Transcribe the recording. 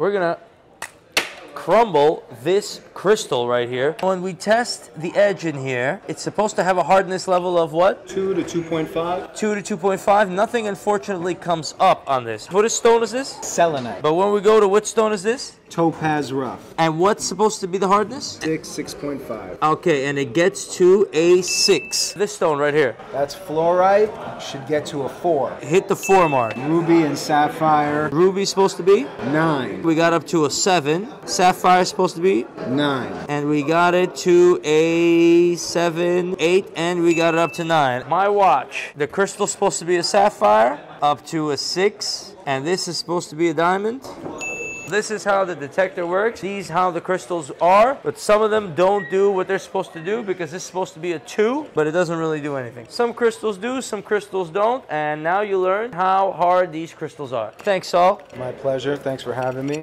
we're gonna crumble this crystal right here. When we test the edge in here, it's supposed to have a hardness level of what? 2 to 2.5. 2 to 2.5. Nothing unfortunately comes up on this. What stone is this? Selenite. But when we go to what stone is this? Topaz rough. And what's supposed to be the hardness? 6, 6.5. Okay, and it gets to a 6. This stone right here. That's fluorite. Should get to a 4. Hit the 4 mark. Ruby and sapphire. Ruby's supposed to be? 9. We got up to a 7. Sapphire's supposed to be? 9. And we got it to a 7, 8, and we got it up to 9. My watch. The crystal's supposed to be a sapphire, up to a 6, and this is supposed to be a diamond. This is how the detector works. These how the crystals are, but some of them don't do what they're supposed to do because this is supposed to be a 2, but it doesn't really do anything. Some crystals do, some crystals don't, and now you learn how hard these crystals are. Thanks, Saul. My pleasure. Thanks for having me.